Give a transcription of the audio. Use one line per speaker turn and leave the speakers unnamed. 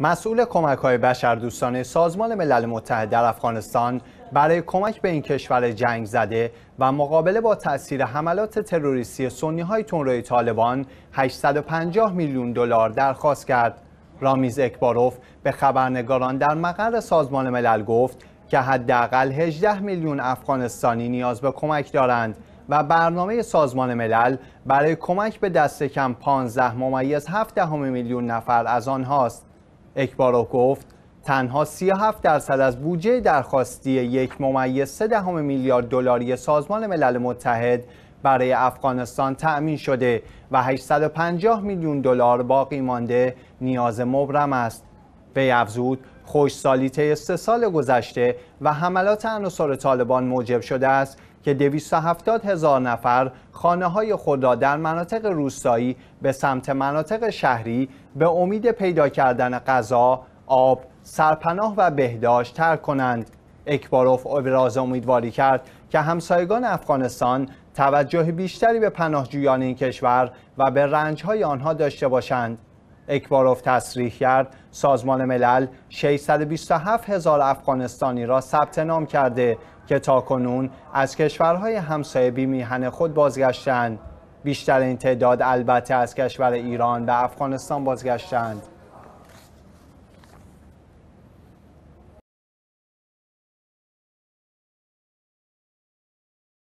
مسئول کمک های بشردوستانه سازمان ملل متحد در افغانستان برای کمک به این کشور جنگ زده و مقابله با تاثیر حملات تروریستی سنی های تندروی طالبان 850 میلیون دلار درخواست کرد. رامیز اکباروف به خبرنگاران در مقر سازمان ملل گفت که حداقل 18 میلیون افغانستانی نیاز به کمک دارند و برنامه سازمان ملل برای کمک به دست کم 15 ممیز 7 میلیون نفر از آنهاست. اکباروف گفت تنها 37 درصد از بودجه درخواستی یک ممیز 3 دهم میلیارد دلاری سازمان ملل متحد برای افغانستان تأمین شده و 850 میلیون دلار باقی مانده نیاز مبرم است. وی افزود خوشسالی طی سه سال گذشته و حملات عناصر طالبان موجب شده است که 270 هزار نفر خانه های خود را در مناطق روستایی به سمت مناطق شهری به امید پیدا کردن غذا، آب، سرپناه و بهداشت ترک کنند. اکباروف ابراز امیدواری کرد که همسایگان افغانستان توجه بیشتری به پناهجویان این کشور و به رنجهای آنها داشته باشند. اکباروف تصریح کرد. سازمان ملل 627 هزار افغانستانی را ثبت نام کرده که تاکنون از کشورهای همسایه بی میهن خود بازگشتند بیشتر این تعداد البته از کشور ایران و افغانستان بازگشتند